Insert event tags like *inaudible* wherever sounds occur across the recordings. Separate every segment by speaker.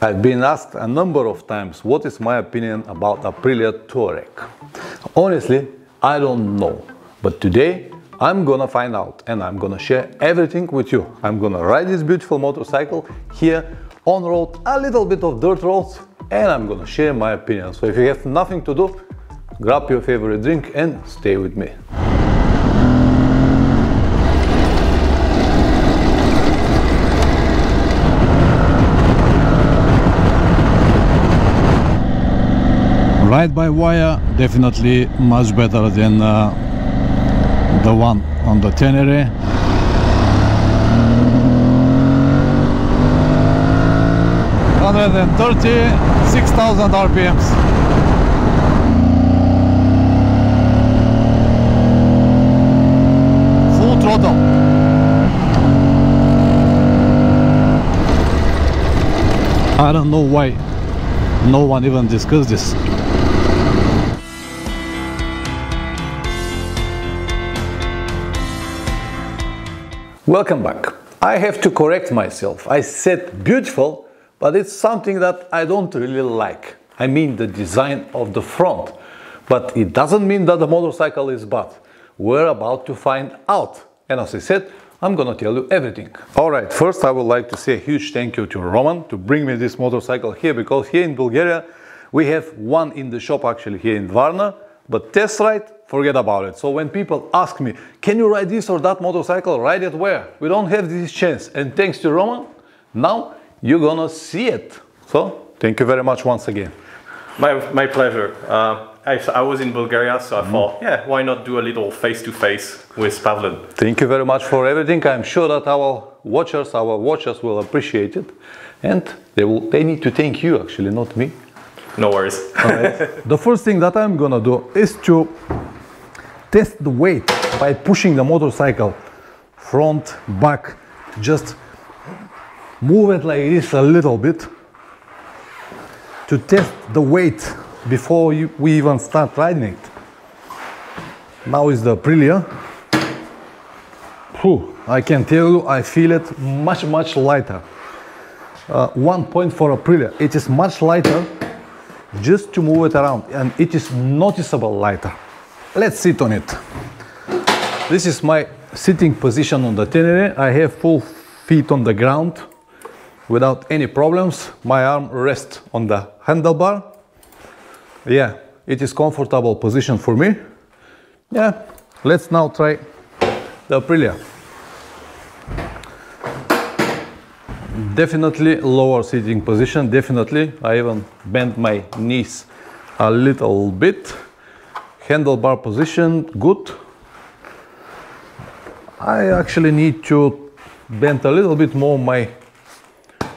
Speaker 1: I've been asked a number of times what is my opinion about Aprilia Tuareg. Honestly, I don't know. But today I'm gonna find out and I'm gonna share everything with you. I'm gonna ride this beautiful motorcycle here on road, a little bit of dirt roads and I'm gonna share my opinion. So if you have nothing to do, grab your favorite drink and stay with me. Ride by wire definitely much better than uh, the one on the Tenere. Hundred and thirty, six thousand RPMs. Full throttle. I don't know why no one even discussed this. Welcome back. I have to correct myself. I said beautiful, but it's something that I don't really like. I mean the design of the front. But it doesn't mean that the motorcycle is bad. We're about to find out. And as I said, I'm gonna tell you everything. Alright, first I would like to say a huge thank you to Roman to bring me this motorcycle here because here in Bulgaria we have one in the shop actually here in Varna, but test ride forget about it. So when people ask me, can you ride this or that motorcycle, ride it where? We don't have this chance. And thanks to Roman, now you're gonna see it. So thank you very much once again.
Speaker 2: My, my pleasure. Uh, I, I was in Bulgaria, so I mm. thought, yeah, why not do a little face-to-face -face with Pavlin?
Speaker 1: Thank you very much for everything. I'm sure that our watchers, our watchers will appreciate it. And they, will, they need to thank you, actually, not me.
Speaker 2: No worries. *laughs*
Speaker 1: the first thing that I'm gonna do is to test the weight by pushing the motorcycle front, back, just move it like this a little bit to test the weight before we even start riding it. Now is the Aprilia. Whew, I can tell you, I feel it much, much lighter. Uh, one point for Aprilia, it is much lighter just to move it around and it is noticeable lighter. Let's sit on it. This is my sitting position on the Tenere. I have full feet on the ground without any problems. My arm rests on the handlebar. Yeah, it is comfortable position for me. Yeah, let's now try the Aprilia. Definitely lower sitting position, definitely. I even bent my knees a little bit handlebar position good. I actually need to bend a little bit more my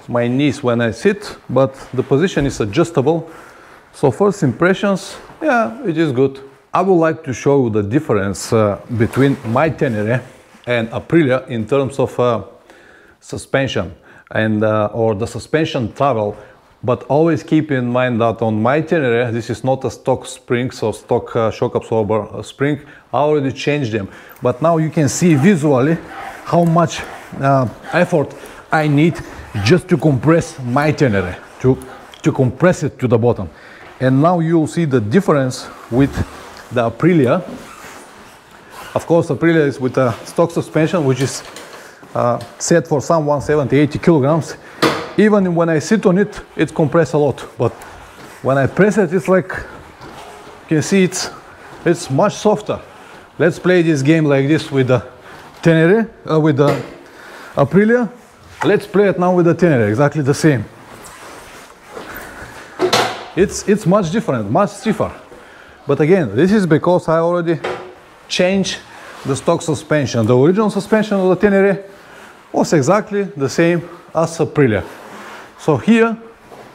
Speaker 1: my knees when I sit but the position is adjustable. So first impressions yeah it is good. I would like to show you the difference uh, between my Tenere and Aprilia in terms of uh, suspension and uh, or the suspension travel but always keep in mind that on my Tenere, this is not a stock spring, so stock uh, shock absorber uh, spring. I already changed them. But now you can see visually how much uh, effort I need just to compress my Tenere, to, to compress it to the bottom. And now you'll see the difference with the Aprilia. Of course, Aprilia is with a stock suspension, which is uh, set for some 170, 80 kilograms even when I sit on it, it's compressed a lot. But when I press it, it's like, you can see it's, it's much softer. Let's play this game like this with the Tenere, uh, with the Aprilia. Let's play it now with the Tenere, exactly the same. It's, it's much different, much stiffer. But again, this is because I already changed the stock suspension. The original suspension of the Tenere was exactly the same as Aprilia. So here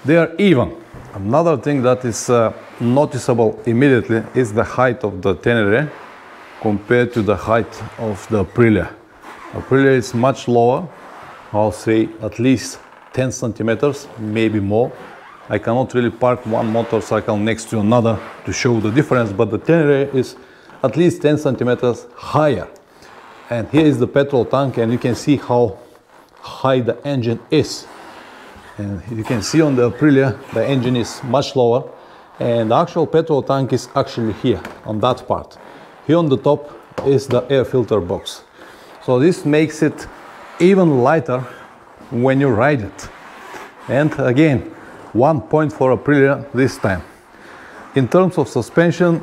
Speaker 1: they are even. Another thing that is uh, noticeable immediately is the height of the Tenere compared to the height of the Aprilia. Aprilia is much lower, I'll say at least 10 centimeters, maybe more. I cannot really park one motorcycle next to another to show the difference, but the Tenere is at least 10 centimeters higher. And here is the petrol tank and you can see how high the engine is. And you can see on the Aprilia, the engine is much lower and the actual petrol tank is actually here on that part. Here on the top is the air filter box. So this makes it even lighter when you ride it. And again, one point for Aprilia this time. In terms of suspension,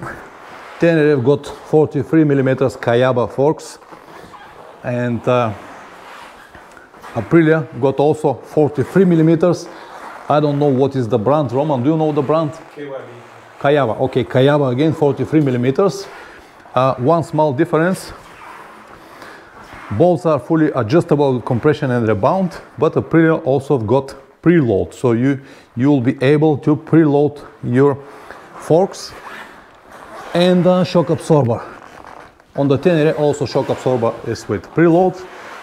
Speaker 1: Tenere got 43 millimeters Kayaba forks and uh, Aprilia got also 43 millimeters. I don't know what is the brand. Roman, do you know the brand?
Speaker 2: KYB.
Speaker 1: Kayaba. Okay, Kayaba again, 43 millimeters. Uh, one small difference. Bolts are fully adjustable compression and rebound, but Aprilia also got preload. So you, you will be able to preload your forks and uh, shock absorber. On the Tenere also shock absorber is with preload.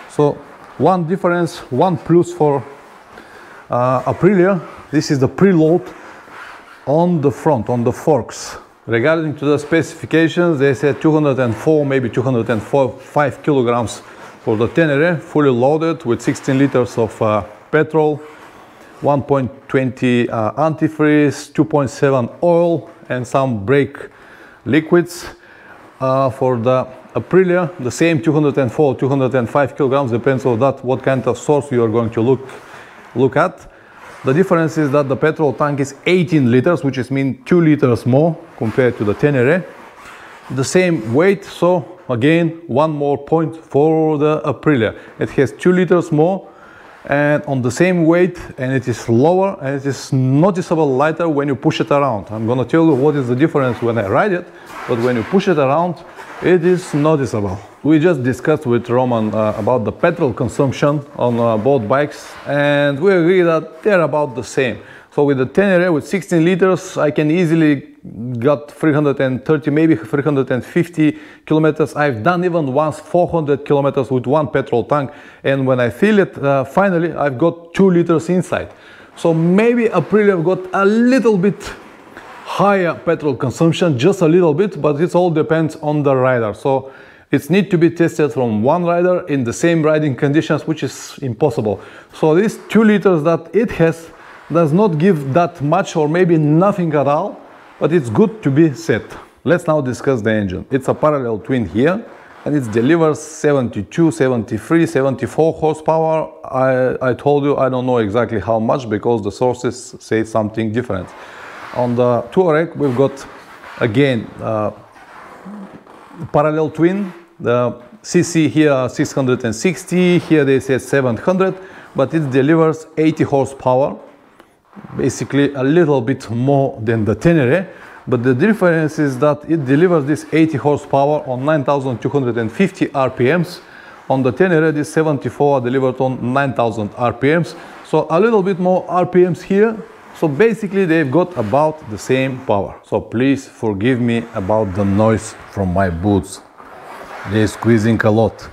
Speaker 1: So one difference, one plus for uh, Aprilia. This is the preload on the front, on the forks. Regarding to the specifications, they said 204, maybe 204, 5 kilograms for the Tenere, fully loaded with 16 liters of uh, petrol, 1.20 uh, antifreeze, 2.7 oil, and some brake liquids. Uh, for the Aprilia, the same 204, 205 kilograms, depends on that what kind of source you are going to look, look at. The difference is that the petrol tank is 18 liters, which is mean 2 liters more compared to the Tenere. The same weight, so again, one more point for the Aprilia. It has 2 liters more and on the same weight and it is lower and it is noticeable lighter when you push it around. I'm gonna tell you what is the difference when I ride it, but when you push it around, it is noticeable. We just discussed with Roman uh, about the petrol consumption on uh, both bikes and we agree that they're about the same. So with the Tenere with 16 liters, I can easily got 330, maybe 350 kilometers. I've done even once 400 kilometers with one petrol tank. And when I fill it, uh, finally, I've got two liters inside. So maybe Aprilia got a little bit higher petrol consumption, just a little bit, but it all depends on the rider. So it needs to be tested from one rider in the same riding conditions, which is impossible. So these two liters that it has does not give that much or maybe nothing at all, but it's good to be set. Let's now discuss the engine. It's a parallel twin here and it delivers 72, 73, 74 horsepower. I, I told you I don't know exactly how much because the sources say something different. On the Tuareg, we've got again uh, parallel twin. The CC here 660, here they say 700, but it delivers 80 horsepower, basically a little bit more than the Tenere. But the difference is that it delivers this 80 horsepower on 9,250 RPMs. On the Tenere, this 74 delivered on 9,000 RPMs. So a little bit more RPMs here, so basically they've got about the same power. So please forgive me about the noise from my boots. They're squeezing a lot.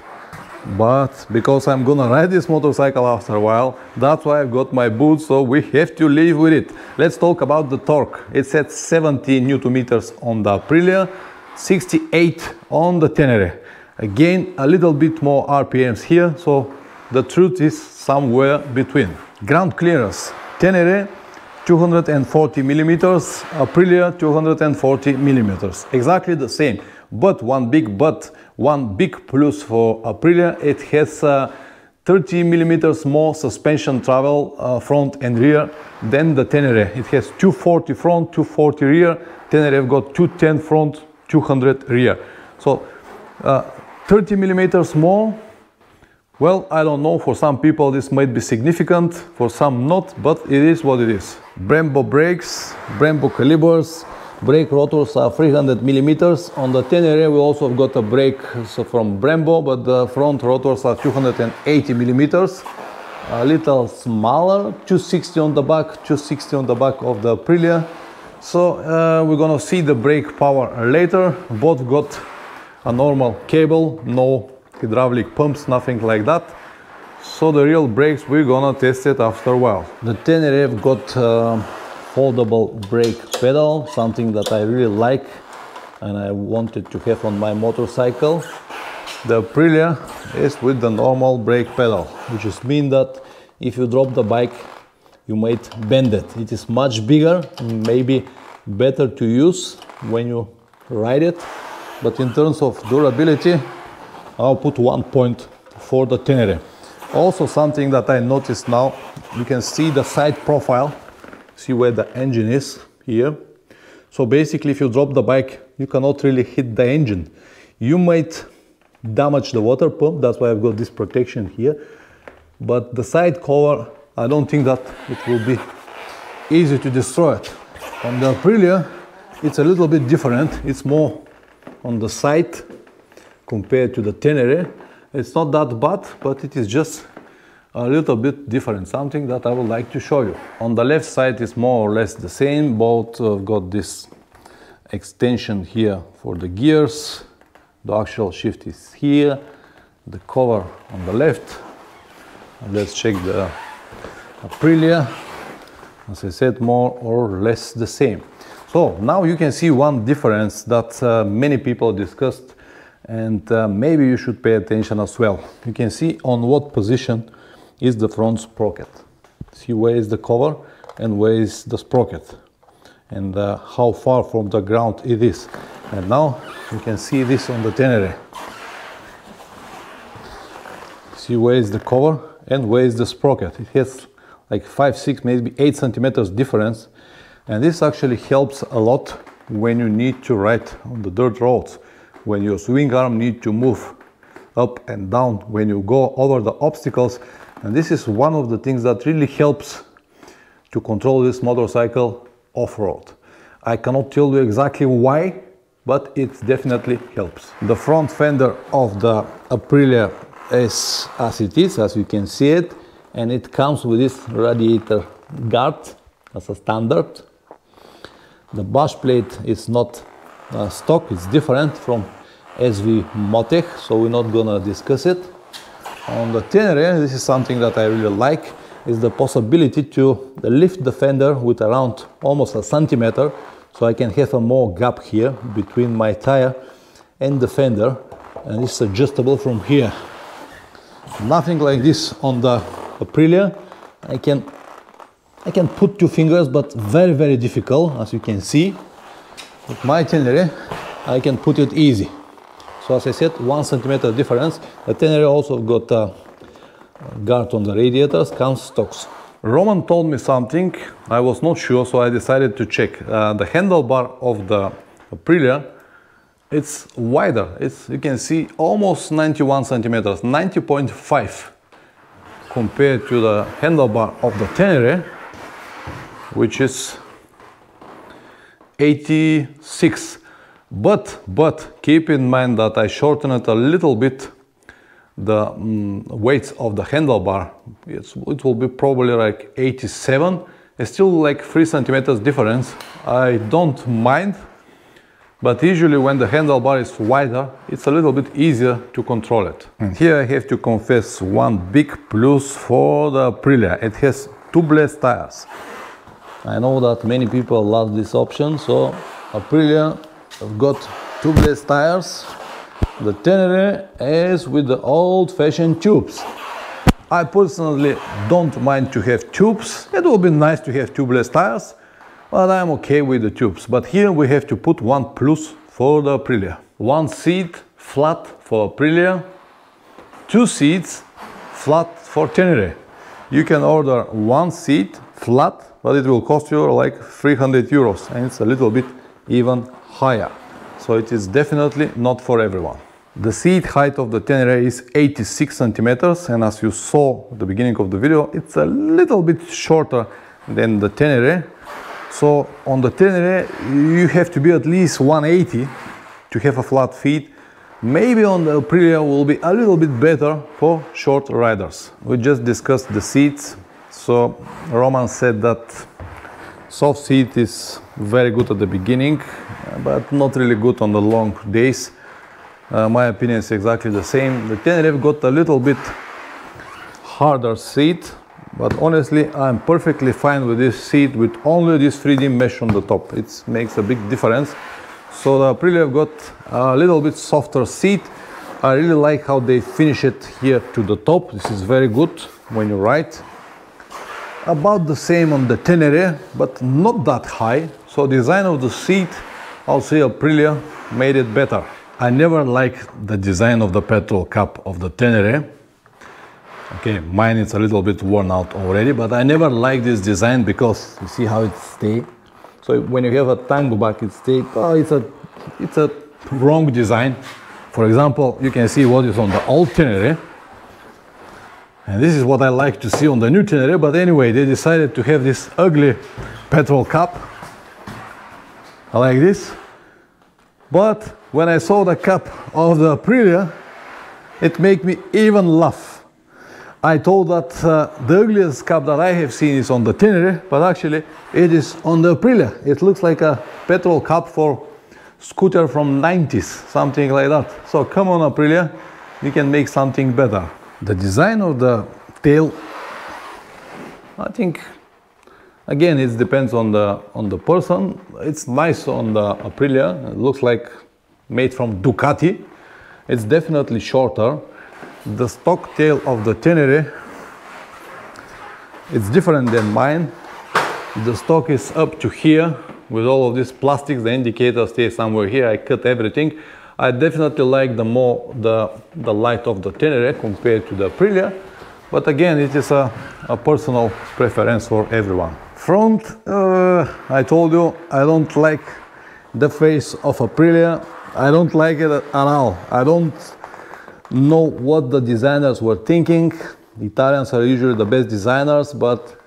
Speaker 1: But because I'm gonna ride this motorcycle after a while, that's why I've got my boots, so we have to live with it. Let's talk about the torque. It's at 70 Newton meters on the Aprilia, 68 on the Tenere. Again, a little bit more RPMs here, so the truth is somewhere between. Ground clearance. Tenere 240 millimeters, Aprilia 240 millimeters. Exactly the same, but one big but, one big plus for Aprilia, it has uh, 30 millimeters more suspension travel uh, front and rear than the Tenere. It has 240 front, 240 rear. Tenere have got 210 front, 200 rear. So uh, 30 millimeters more well, I don't know, for some people this might be significant, for some not, but it is what it is. Brembo brakes, Brembo calibers, brake rotors are 300 millimeters. On the Tenere we also have got a brake from Brembo, but the front rotors are 280 millimeters. A little smaller, 260 on the back, 260 on the back of the Aprilia. So uh, we're gonna see the brake power later. Both got a normal cable, no hydraulic pumps, nothing like that. So the real brakes, we're gonna test it after a while. The Tenere got uh, foldable brake pedal, something that I really like and I wanted to have on my motorcycle. The Aprilia is with the normal brake pedal, which is mean that if you drop the bike, you might bend it. It is much bigger, maybe better to use when you ride it. But in terms of durability, I'll put one point for the Tenere. Also something that I noticed now, you can see the side profile, see where the engine is here. So basically if you drop the bike, you cannot really hit the engine. You might damage the water pump, that's why I've got this protection here. But the side cover I don't think that it will be easy to destroy it. On the Aprilia, it's a little bit different. It's more on the side compared to the Tenere. It's not that bad, but it is just a little bit different, something that I would like to show you. On the left side is more or less the same. Both uh, got this extension here for the gears. The actual shift is here. The cover on the left. Let's check the Aprilia, as I said, more or less the same. So now you can see one difference that uh, many people discussed and uh, maybe you should pay attention as well. You can see on what position is the front sprocket. See where is the cover and where is the sprocket and uh, how far from the ground it is. And now you can see this on the Tenere. See where is the cover and where is the sprocket. It has like 5, 6, maybe 8 centimeters difference. And this actually helps a lot when you need to ride on the dirt roads, when your swing arm need to move up and down, when you go over the obstacles. And this is one of the things that really helps to control this motorcycle off-road. I cannot tell you exactly why, but it definitely helps. The front fender of the Aprilia is as it is, as you can see it and it comes with this radiator guard as a standard. The bush plate is not uh, stock, it's different from SV Motec, so we're not gonna discuss it. On the Tenere, this is something that I really like, is the possibility to lift the fender with around almost a centimeter, so I can have a more gap here between my tire and the fender, and it's adjustable from here. Nothing like this on the Aprilia. I can I can put two fingers, but very, very difficult, as you can see. With my Tenere, I can put it easy. So as I said, one centimeter difference. The Tenere also got a guard on the radiators, comes stocks. Roman told me something, I was not sure, so I decided to check. Uh, the handlebar of the Aprilia, it's wider. It's, you can see almost 91 centimeters, 90.5 compared to the handlebar of the Tenere, which is 86. But, but keep in mind that I shortened it a little bit the um, weight of the handlebar. It's, it will be probably like 87. It's still like 3 centimeters difference. I don't mind but usually when the handlebar is wider, it's a little bit easier to control it. And here I have to confess one big plus for the Aprilia. It has tubeless tires. I know that many people love this option, so Aprilia have got tubeless tires. The Tenere is with the old-fashioned tubes. I personally don't mind to have tubes. It will be nice to have tubeless tires, but I'm okay with the tubes. But here we have to put one plus for the Aprilia. One seat flat for Aprilia, two seats flat for Tenere. You can order one seat flat, but it will cost you like 300 euros and it's a little bit even higher. So it is definitely not for everyone. The seat height of the Tenere is 86 centimeters and as you saw at the beginning of the video, it's a little bit shorter than the Tenere so on the Tenere, you have to be at least 180 to have a flat feet. Maybe on the Aprilia will be a little bit better for short riders. We just discussed the seats. So Roman said that soft seat is very good at the beginning, but not really good on the long days. Uh, my opinion is exactly the same. The Tenere got a little bit harder seat, but honestly, I'm perfectly fine with this seat with only this 3D mesh on the top. It makes a big difference. So the Aprilia got a little bit softer seat. I really like how they finish it here to the top. This is very good when you ride. About the same on the Tenere, but not that high. So design of the seat, I'll say Aprilia made it better. I never liked the design of the petrol cup of the Tenere. Okay, mine is a little bit worn out already, but I never liked this design because you see how it stay. So when you have a tango back, it stay. Oh, it's a, it's a wrong design. For example, you can see what is on the old Tenere. And this is what I like to see on the new Tenere, but anyway, they decided to have this ugly petrol cup. I like this. But when I saw the cup of the Aprilia, it made me even laugh. I told that uh, the ugliest cup that I have seen is on the Tenere, but actually it is on the Aprilia. It looks like a petrol cup for scooter from 90s, something like that. So come on Aprilia, you can make something better. The design of the tail, I think, again, it depends on the on the person. It's nice on the Aprilia. It looks like made from Ducati. It's definitely shorter. The stock tail of the Tenere, it's different than mine. The stock is up to here with all of these plastics. The indicator stays somewhere here. I cut everything. I definitely like the more the, the light of the Tenere compared to the Aprilia, but again, it is a, a personal preference for everyone. Front, uh, I told you, I don't like the face of Aprilia. I don't like it at all. I don't know what the designers were thinking. Italians are usually the best designers, but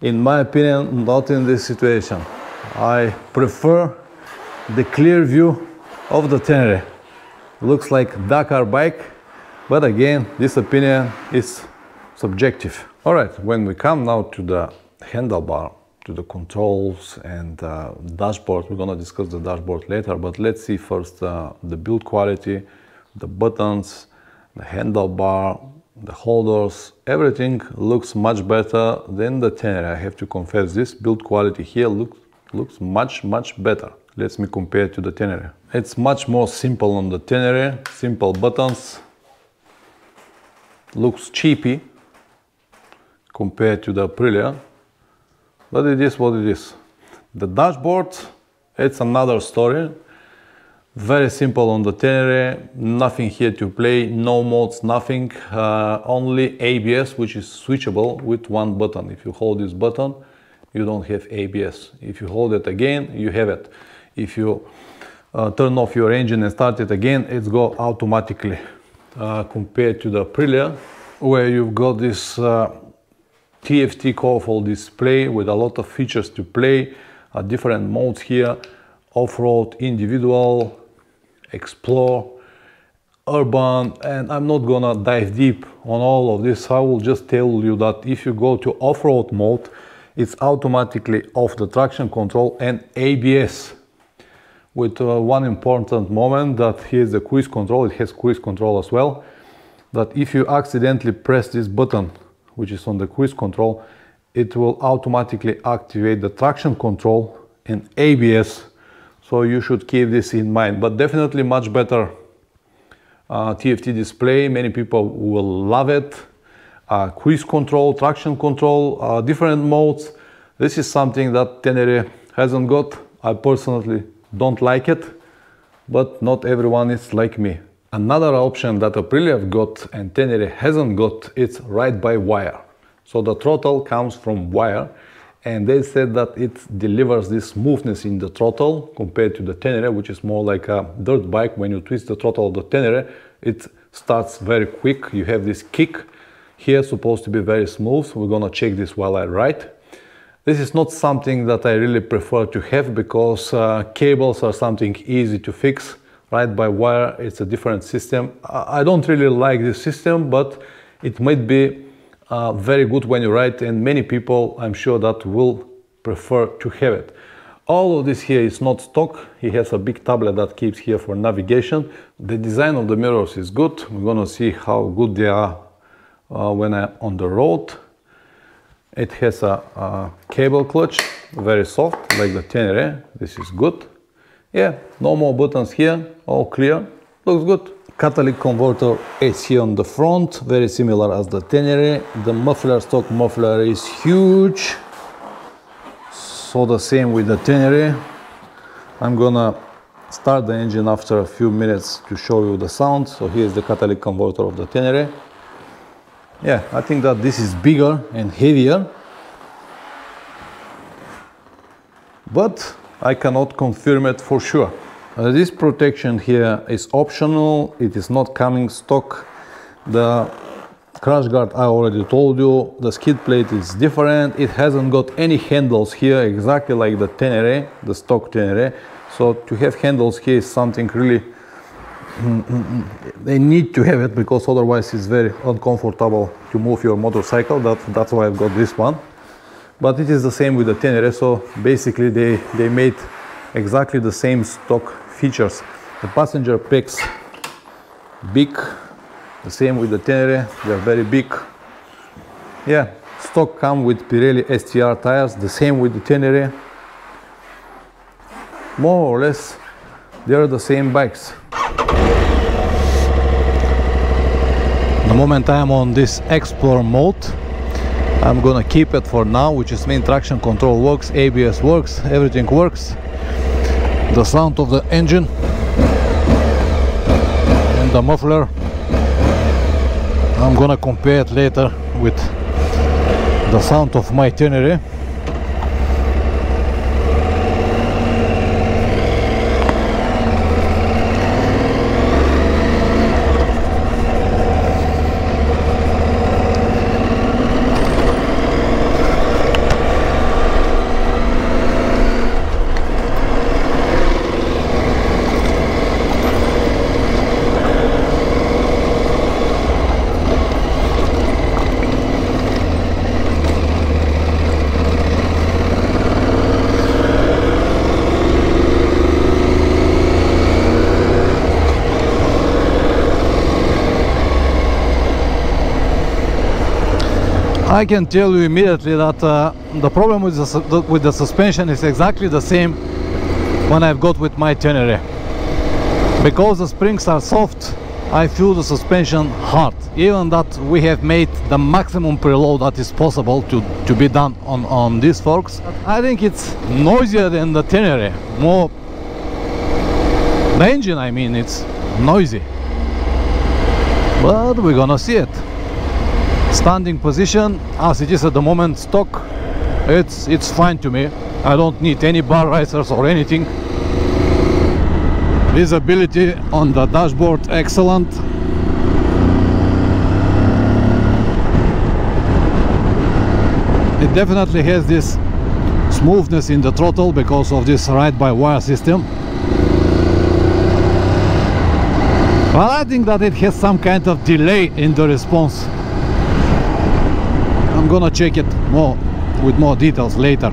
Speaker 1: in my opinion, not in this situation. I prefer the clear view of the Tenere. Looks like Dakar bike, but again, this opinion is subjective. All right, when we come now to the handlebar, to the controls and uh, dashboard, we're gonna discuss the dashboard later, but let's see first uh, the build quality, the buttons, the handlebar, the holders, everything looks much better than the Tenere. I have to confess this build quality here looks, looks much, much better. Let me compare to the Tenere. It's much more simple on the Tenere, simple buttons. Looks cheapy compared to the Aprilia, but it is what it is. The dashboard, it's another story. Very simple on the Tenere, nothing here to play, no modes, nothing, uh, only ABS which is switchable with one button. If you hold this button, you don't have ABS. If you hold it again, you have it if you uh, turn off your engine and start it again, it's go automatically uh, compared to the Aprilia, where you've got this uh, TFT colorful display with a lot of features to play, uh, different modes here, off-road, individual, explore, urban, and I'm not gonna dive deep on all of this. I will just tell you that if you go to off-road mode, it's automatically off the traction control and ABS with uh, one important moment that here's the cruise control, it has cruise control as well, that if you accidentally press this button, which is on the cruise control, it will automatically activate the traction control and ABS. So you should keep this in mind, but definitely much better uh, TFT display. Many people will love it. Uh, cruise control, traction control, uh, different modes. This is something that Tenere hasn't got. I personally don't like it, but not everyone is like me. Another option that Aprilia got and Tenere hasn't got is ride-by-wire. So the throttle comes from wire and they said that it delivers this smoothness in the throttle compared to the Tenere, which is more like a dirt bike. When you twist the throttle of the Tenere, it starts very quick. You have this kick. Here supposed to be very smooth. We're gonna check this while I ride. This is not something that I really prefer to have because uh, cables are something easy to fix. Ride by wire, it's a different system. I don't really like this system, but it might be uh, very good when you ride and many people, I'm sure that will prefer to have it. All of this here is not stock. He has a big tablet that keeps here for navigation. The design of the mirrors is good. We're gonna see how good they are uh, when I'm on the road. It has a, a, cable clutch, very soft, like the Tenere. This is good. Yeah, no more buttons here, all clear. Looks good.
Speaker 3: catalytic converter is here on the front, very similar as the Tenere. The muffler, stock muffler is huge. So the same with the Tenere. I'm gonna start the engine after a few minutes to show you the sound. So here's the catalytic converter of the Tenere. Yeah, I think that this is bigger and heavier. But I cannot confirm it for sure. Uh, this protection here is optional, it is not coming stock. The crash guard I already told you, the skid plate is different, it hasn't got any handles here exactly like the Tenere, the stock Tenere. So to have handles here is something really, they need to have it because otherwise it's very uncomfortable to move your motorcycle, that, that's why I've got this one. But it is the same with the Tenere, so basically they, they made exactly the same stock features. The passenger packs big, the same with the Tenere, they're very big. Yeah, stock come with Pirelli STR tires, the same with the Tenere. More or less, they're the same bikes. Moment I am on this Explore mode, I'm gonna keep it for now, which is main traction control works, ABS works, everything works. The sound of the engine and the muffler. I'm gonna compare it later with the sound of my Tenere I can tell you immediately that uh, the problem with the, with the suspension is exactly the same when I've got with my Tenere. Because the springs are soft, I feel the suspension hard. Even that we have made the maximum preload that is possible to, to be done on, on these forks. I think it's noisier than the Tenere. More the engine I mean it's noisy. But we're gonna see it standing position. As it is at the moment stock it's it's fine to me. I don't need any bar risers or anything. Visibility on the dashboard excellent. It definitely has this smoothness in the throttle because of this ride-by-wire system. But I think that it has some kind of delay in the response I'm gonna check it more with more details later.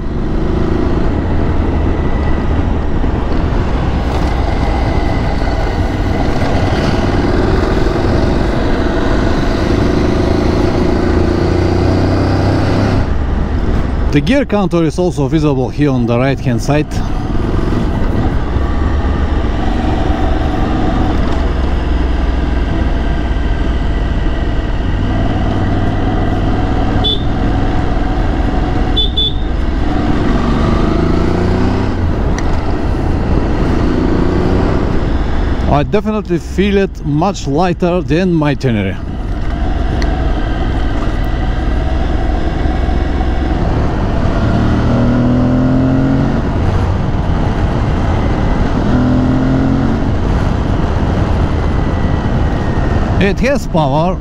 Speaker 3: The gear counter is also visible here on the right hand side I definitely feel it much lighter than my Tenere. It has power,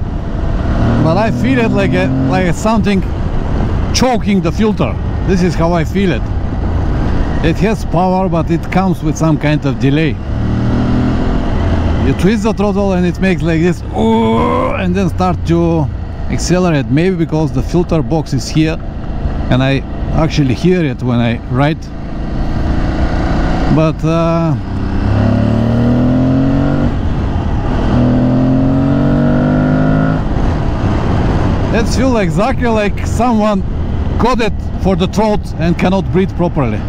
Speaker 3: but I feel it like a, like something choking the filter. This is how I feel it. It has power, but it comes with some kind of delay you twist the throttle and it makes like this and then start to accelerate. Maybe because the filter box is here and I actually hear it when I ride but uh, it feels exactly like someone got it for the throat and cannot breathe properly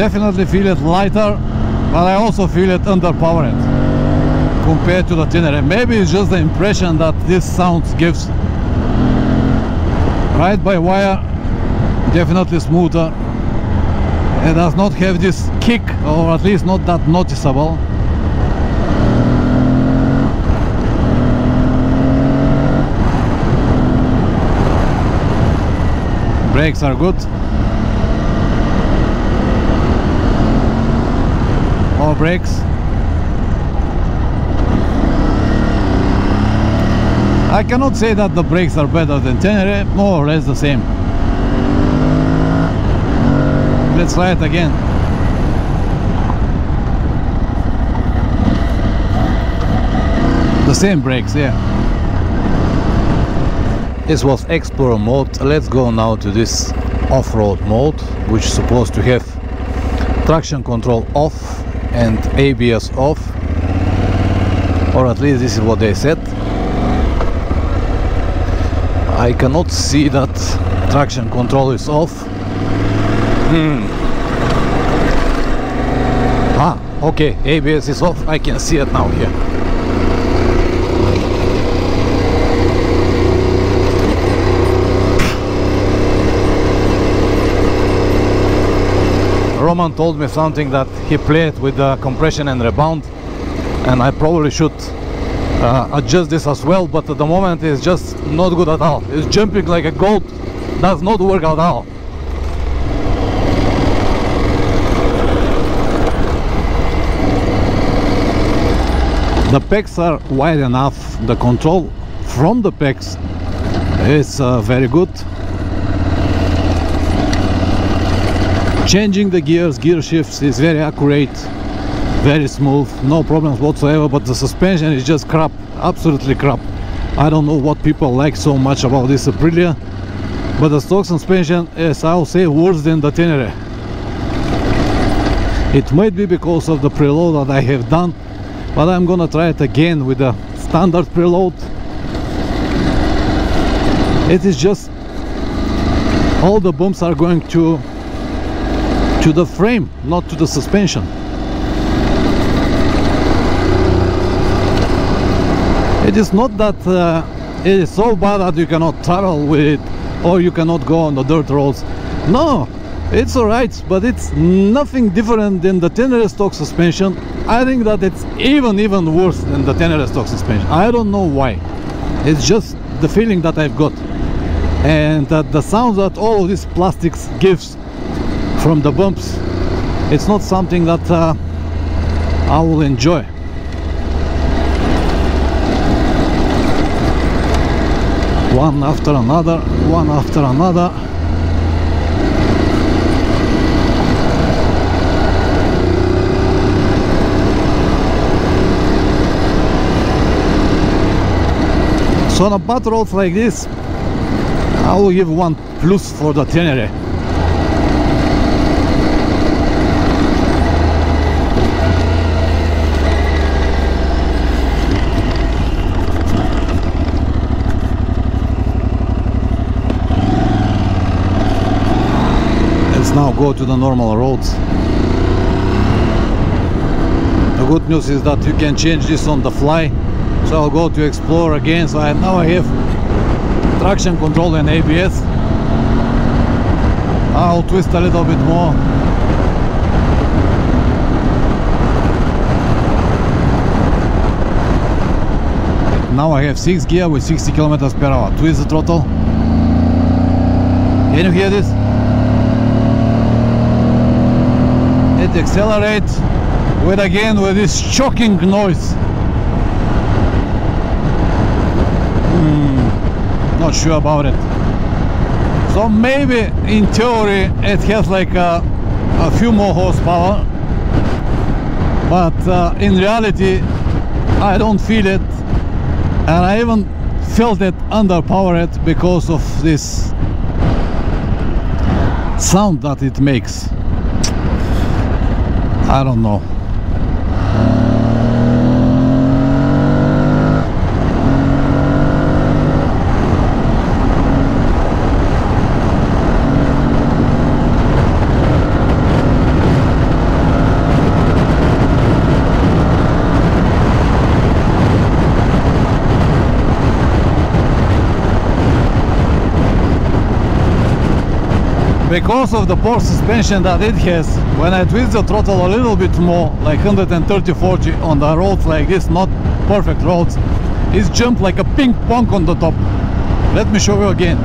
Speaker 3: definitely feel it lighter, but I also feel it underpowered compared to the Tenere. Maybe it's just the impression that this sound gives. Ride by wire, definitely smoother. It does not have this kick, or at least not that noticeable. Brakes are good. Brakes. I cannot say that the brakes are better than Tenere, more or less the same. Let's try it again. The same brakes, yeah. This was Explorer mode. Let's go now to this off-road mode, which is supposed to have traction control off and ABS off. Or at least this is what they said. I cannot see that traction control is off. Hmm. Ah, okay, ABS is off. I can see it now here. Roman told me something that he played with the compression and rebound and I probably should uh, adjust this as well but at the moment it's just not good at all. It's jumping like a goat does not work at all. The pegs are wide enough. The control from the pegs is uh, very good changing the gears gear shifts is very accurate very smooth no problems whatsoever but the suspension is just crap absolutely crap. I don't know what people like so much about this Aprilia but the stock suspension is I'll say worse than the Tenere. It might be because of the preload that I have done but I'm gonna try it again with the standard preload. It is just all the bumps are going to to the frame, not to the suspension. It is not that uh, it is so bad that you cannot travel with it or you cannot go on the dirt roads. No, it's alright, but it's nothing different than the Tenere stock suspension. I think that it's even even worse than the Tenere stock suspension. I don't know why. It's just the feeling that I've got. And that the sound that all of these plastics gives from the bumps it's not something that uh, I will enjoy. One after another one after another. So on a bad roads like this I will give one plus for the Tenere now go to the normal roads. The good news is that you can change this on the fly. So I'll go to explore again. So I, now I have traction control and ABS I'll twist a little bit more. Now I have 6 gear with 60 kilometers per hour. Twist the throttle. Can you hear this it accelerates with again with this shocking noise. Hmm, not sure about it. So maybe in theory it has like a, a few more horsepower but uh, in reality I don't feel it and I even felt it underpowered because of this sound that it makes I don't know.
Speaker 1: Because of the poor suspension that it has, when I twist the throttle a little bit more, like 130 40 on the roads like this, not perfect roads, it's jumped like a ping pong on the top. Let me show you again.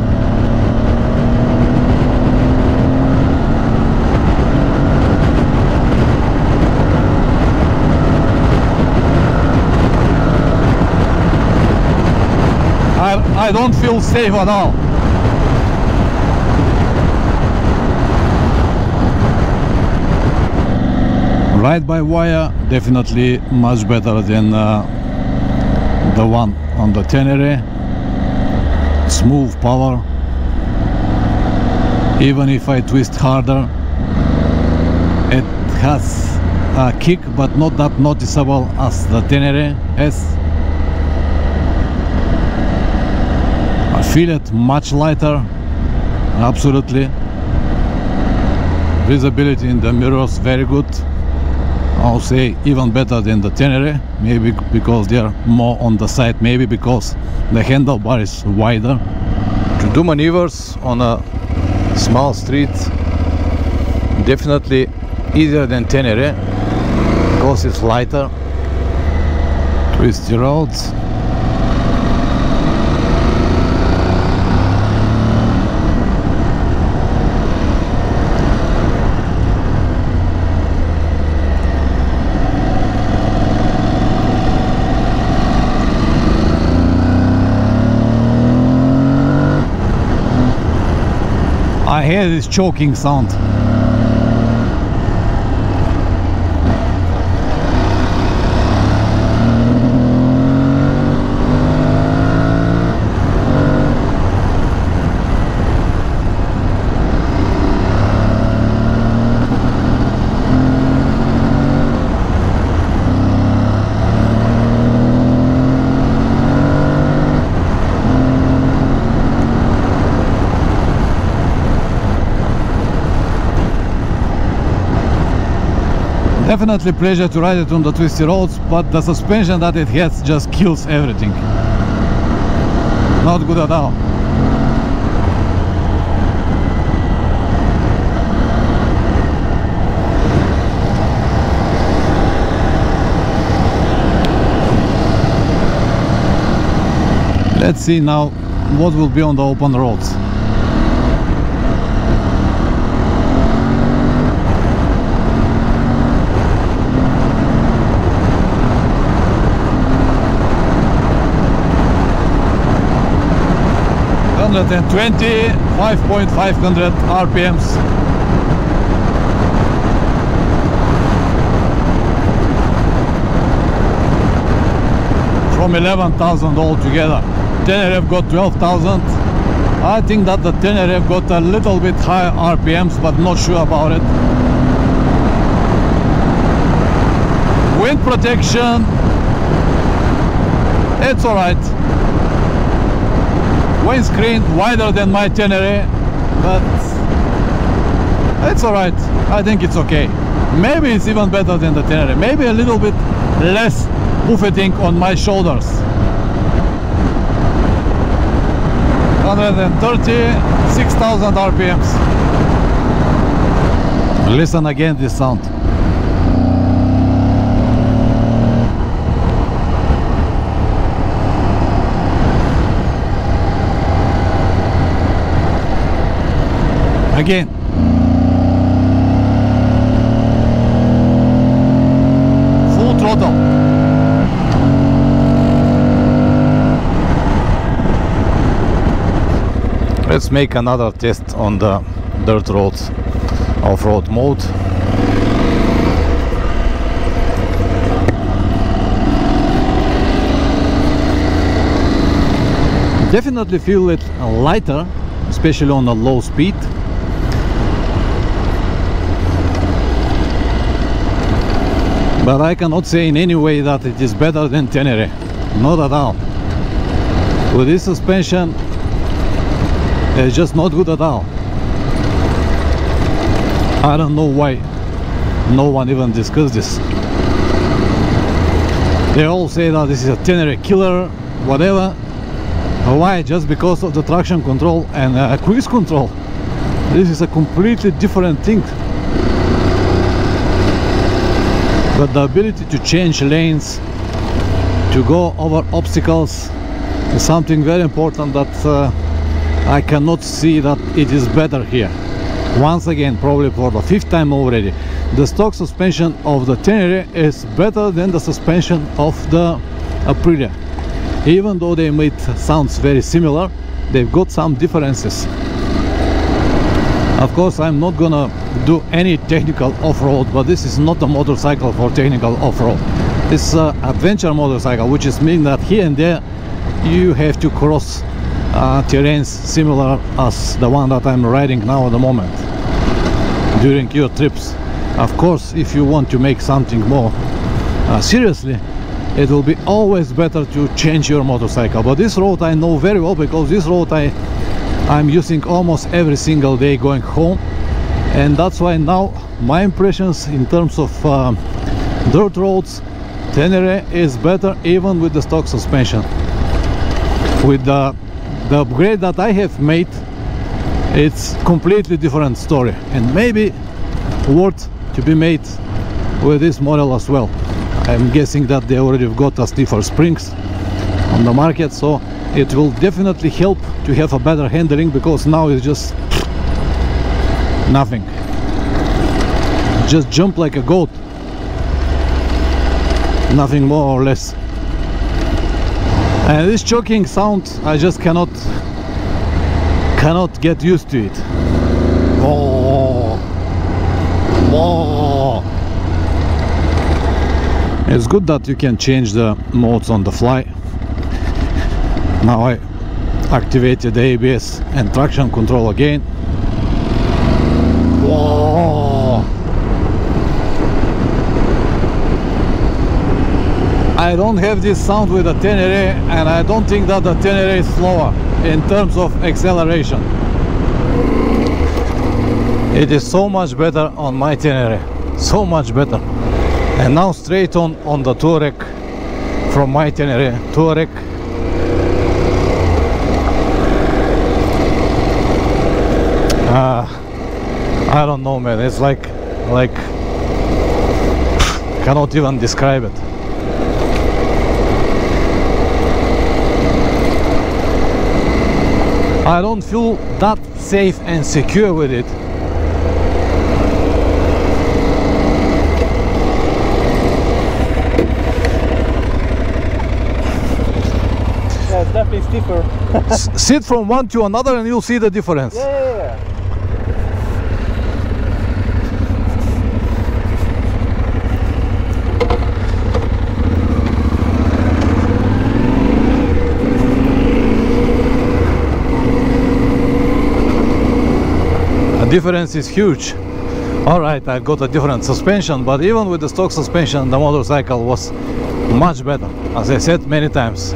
Speaker 1: I, I don't feel safe at all. Ride by wire definitely much better than uh, the one on the Tenere. Smooth power. Even if I twist harder, it has a kick but not that noticeable as the Tenere has. I feel it much lighter, absolutely. Visibility in the mirrors very good. I'll say even better than the Tenere, maybe because they are more on the side, maybe because the handlebar is wider. To do maneuvers on a small street, definitely easier than Tenere, because it's lighter. Twisty roads. I hear this choking sound. Definitely pleasure to ride it on the twisty roads, but the suspension that it has just kills everything. Not good at all. Let's see now what will be on the open roads. Hundred and twenty, five point five hundred RPMs. From eleven thousand altogether. Tenere got twelve thousand. I think that the Tenere got a little bit higher RPMs, but not sure about it. Wind protection, it's alright. Windscreen wider than my Tenere, but it's alright. I think it's okay. Maybe it's even better than the Tenere. Maybe a little bit less buffeting on my shoulders. 130, 6000 RPMs. Listen again this sound. Again. Full throttle. Let's make another test on the dirt roads off-road mode. Definitely feel it lighter, especially on a low speed. But I cannot say in any way that it is better than Tenere. Not at all. With this suspension, it's just not good at all. I don't know why no one even discussed this. They all say that this is a Tenere killer, whatever. Why? Just because of the traction control and uh, cruise control. this is a completely different thing but the ability to change lanes to go over obstacles is something very important that uh, I cannot see that it is better here. Once again probably for the fifth time already the stock suspension of the Tenere is better than the suspension of the Aprilia. Even though they made sounds very similar they've got some differences. Of course I'm not gonna do any technical off-road but this is not a motorcycle for technical off-road. It's an adventure motorcycle which is mean that here and there you have to cross uh, terrains similar as the one that I'm riding now at the moment during your trips. Of course if you want to make something more uh, seriously it will be always better to change your motorcycle. But this road I know very well because this road I I'm using almost every single day going home and that's why now my impressions in terms of um, dirt roads Tenere is better even with the stock suspension. With the, the upgrade that I have made it's completely different story and maybe worth to be made with this model as well. I'm guessing that they already got a stiffer springs on the market so it will definitely help to have a better handling because now it's just nothing. Just jump like a goat. Nothing more or less. And this choking sound I just cannot cannot get used to it. Oh, oh. it's good that you can change the modes on the fly. Now I activated the ABS and traction control again I don't have this sound with the Tenere and I don't think that the Tenere is slower in terms of acceleration. It is so much better on my Tenere. So much better. And now straight on on the Tuareg from my Tenere Tuareg uh, I don't know man. It's like like cannot even describe it. I don't feel that safe and secure with it.
Speaker 2: Yeah, it's definitely stiffer.
Speaker 1: Sit from one to another and you'll see the difference.
Speaker 2: Yeah, yeah,
Speaker 1: difference is huge. All right i got a different suspension but even with the stock suspension the motorcycle was much better as i said many times.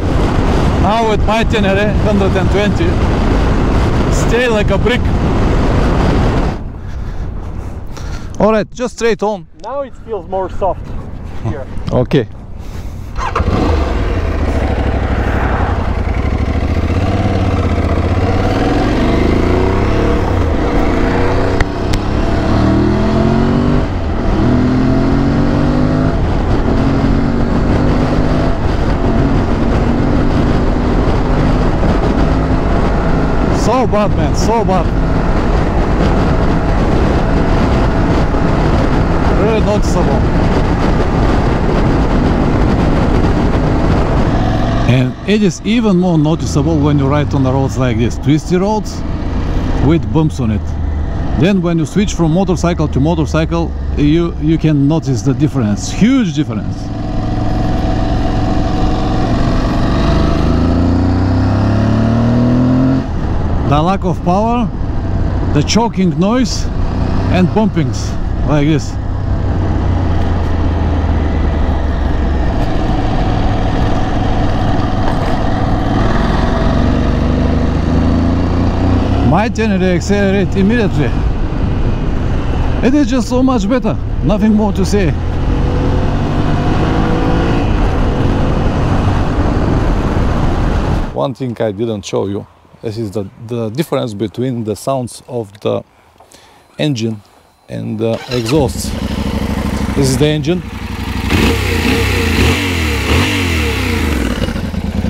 Speaker 1: Now with my Tenere 120 stay like a brick. All right just straight on.
Speaker 2: Now it feels more soft here.
Speaker 1: okay So bad man, so bad. Really noticeable. And it is even more noticeable when you ride on the roads like this, twisty roads with bumps on it. Then when you switch from motorcycle to motorcycle, you, you can notice the difference, huge difference. The lack of power, the choking noise and bumpings like this. My Tenere accelerate immediately. It is just so much better. Nothing more to say. One thing I didn't show you this is the, the difference between the sounds of the engine and the exhaust. This is the engine.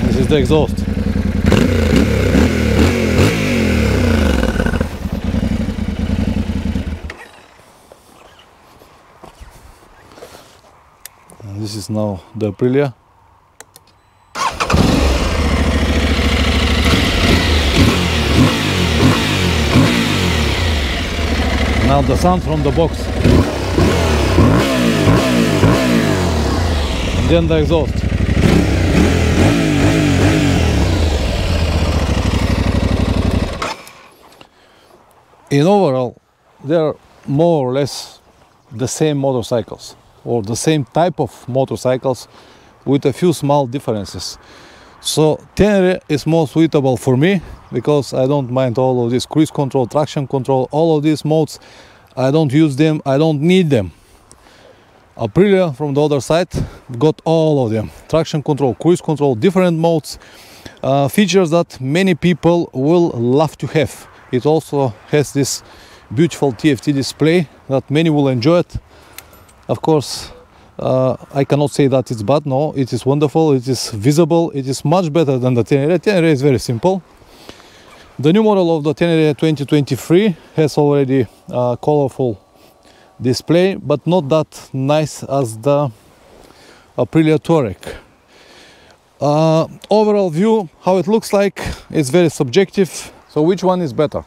Speaker 1: This is the exhaust. And this is now the Aprilia. Now the sound from the box. And then the exhaust. In overall, they're more or less the same motorcycles or the same type of motorcycles with a few small differences. So Tenere is more suitable for me because I don't mind all of this cruise control, traction control, all of these modes. I don't use them, I don't need them. Aprilia from the other side got all of them. Traction control, cruise control, different modes, uh, features that many people will love to have. It also has this beautiful TFT display that many will enjoy it. Of course, uh, I cannot say that it's bad. No, it is wonderful. It is visible. It is much better than the Tenere. Tenere is very simple. The new model of the Tenere 2023 has already a colorful display, but not that nice as the Aprilia Tuareg. Uh, overall view, how it looks like, is very subjective. So which one is better?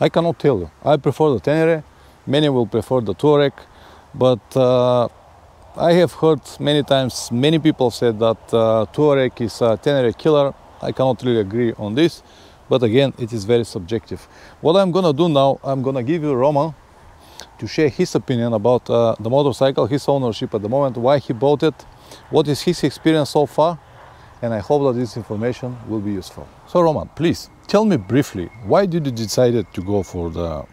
Speaker 1: I cannot tell you. I prefer the Tenere. Many will prefer the Tuareg, but uh, I have heard many times, many people said that uh, Tuareg is a Tenere killer. I cannot really agree on this, but again, it is very subjective. What I'm gonna do now, I'm gonna give you Roman to share his opinion about uh, the motorcycle, his ownership at the moment, why he bought it, what is his experience so far, and I hope that this information will be useful. So Roman, please tell me briefly, why did you decide to go for the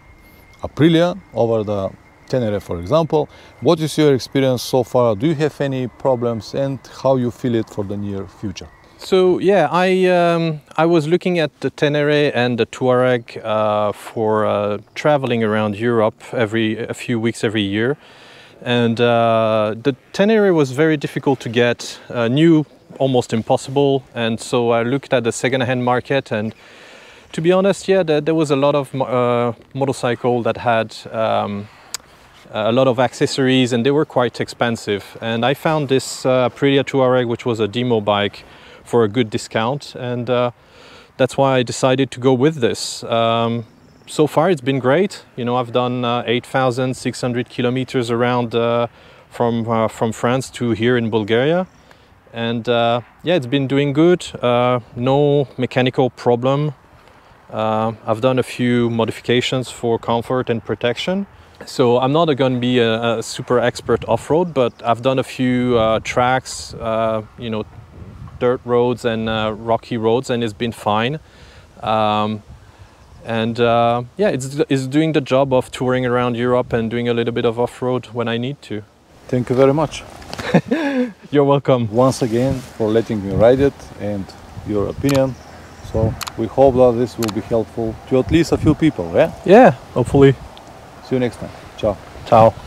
Speaker 1: Aprilia over the Tenere, for example. What is your experience so far? Do you have any problems and how you feel it for the near future?
Speaker 2: So yeah, I um, I was looking at the Tenere and the Tuareg uh, for uh, traveling around Europe every a few weeks every year, and uh, the Tenere was very difficult to get, uh, new, almost impossible, and so I looked at the second-hand market and. To be honest, yeah, there, there was a lot of uh, motorcycle that had um, a lot of accessories and they were quite expensive. And I found this uh, Aprilia Tuareg, which was a demo bike, for a good discount, and uh, that's why I decided to go with this. Um, so far, it's been great. You know, I've done uh, 8,600 kilometers around uh, from uh, from France to here in Bulgaria, and uh, yeah, it's been doing good. No mechanical problem. I've done a few modifications for comfort and protection. So I'm not going to be a, a super expert off-road, but I've done a few uh, tracks, uh, you know, dirt roads and uh, rocky roads, and it's been fine. Um, and uh, yeah, it's, it's doing the job of touring around Europe and doing a little bit of off-road when I need to.
Speaker 1: Thank you very much *laughs*
Speaker 2: You're welcome.
Speaker 1: once again for letting me ride it and your opinion. So we hope that this will be helpful to at least a few people. Yeah.
Speaker 2: Yeah, hopefully.
Speaker 1: See you next time. Ciao.
Speaker 2: Ciao.